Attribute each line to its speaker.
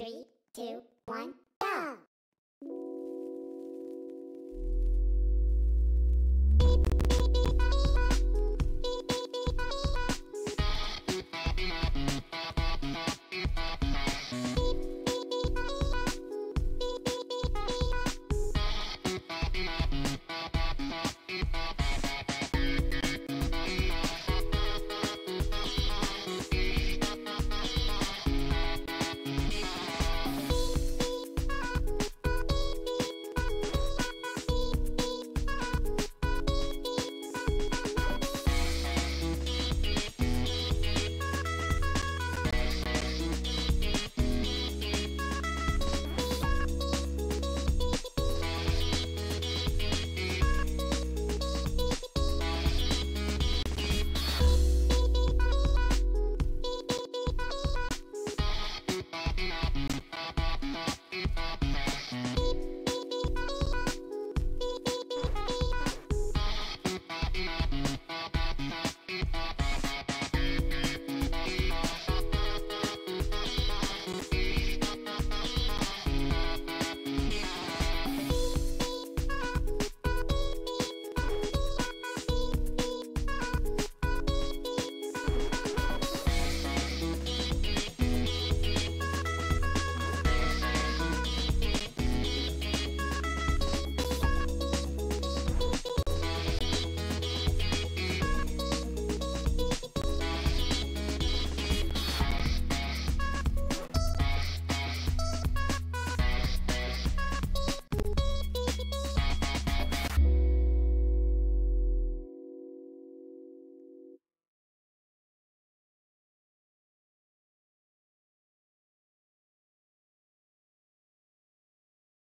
Speaker 1: Three, two, one!